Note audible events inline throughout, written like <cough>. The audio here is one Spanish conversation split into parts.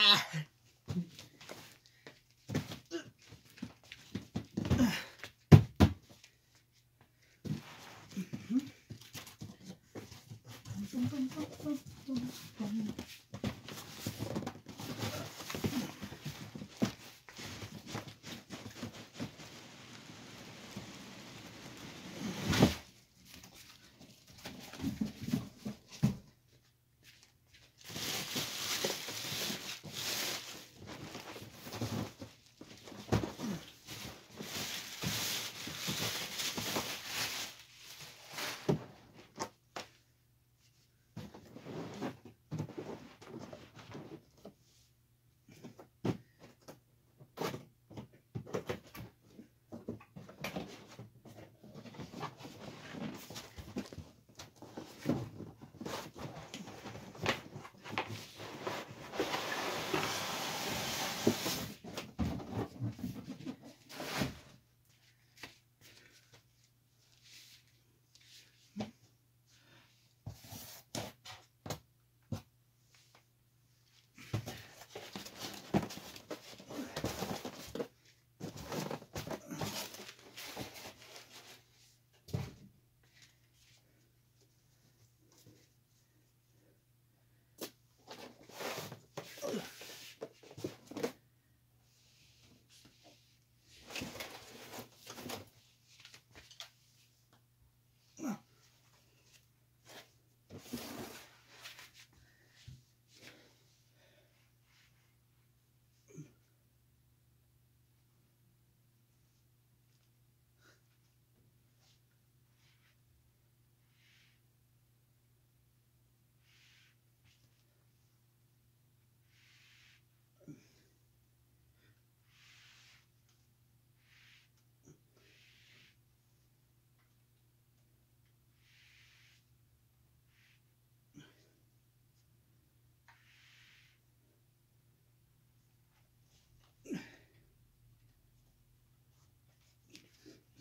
Ah.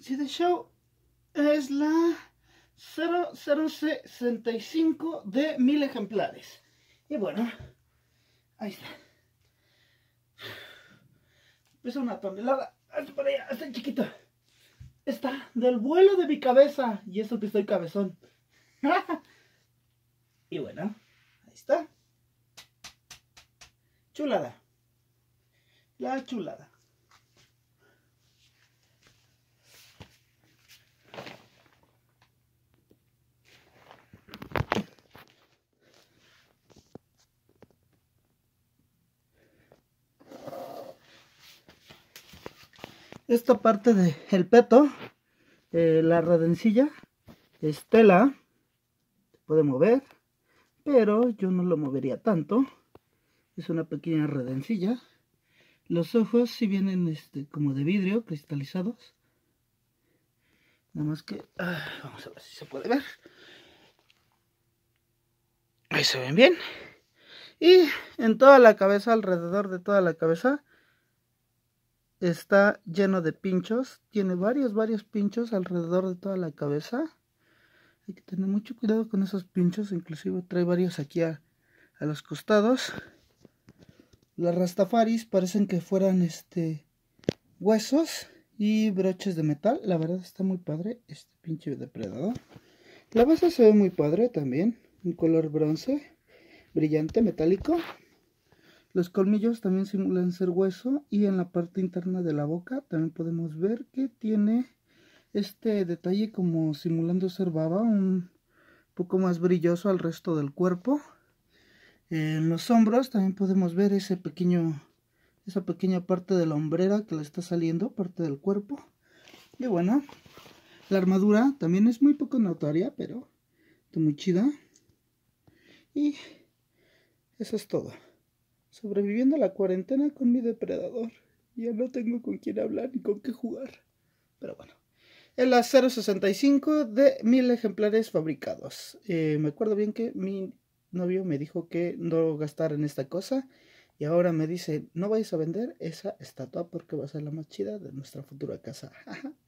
Si de show es la 0065 de mil ejemplares. Y bueno, ahí está. Pesa una tonelada. Hasta para allá, hasta chiquito. Está del vuelo de mi cabeza. Y eso que estoy cabezón. <laughs> y bueno, ahí está. Chulada. La chulada. Esta parte del el peto, eh, la redencilla, es tela, se puede mover, pero yo no lo movería tanto. Es una pequeña redencilla. Los ojos si vienen este, como de vidrio, cristalizados. Nada más que, ah, vamos a ver si se puede ver. Ahí se ven bien. Y en toda la cabeza, alrededor de toda la cabeza, está lleno de pinchos. Tiene varios, varios pinchos alrededor de toda la cabeza. Hay que tener mucho cuidado con esos pinchos. Inclusive trae varios aquí a, los costados. Las rastafaris parecen que fueran este huesos y broches de metal. La verdad está muy padre este pinche depredador. La base se ve muy padre también. Un color bronce, brillante, metálico. Los colmillos también simulan ser hueso y en la parte interna de la boca también podemos ver que tiene este detalle como simulando ser baba, un poco más brilloso al resto del cuerpo. En los hombros también podemos ver ese pequeño, esa pequeña parte de la hombrera que le está saliendo, parte del cuerpo. Y bueno, la armadura también es muy poco notoria, pero está muy chida. Y eso es todo sobreviviendo a la cuarentena con mi depredador. Ya no tengo con quién hablar ni con qué jugar. Pero bueno. Es la 065 de mil ejemplares fabricados. Eh, me acuerdo bien que mi novio me dijo que no gastara en esta cosa. Y ahora me dice, no vayas a vender esa estatua porque va a ser la más chida de nuestra futura casa. <laughs>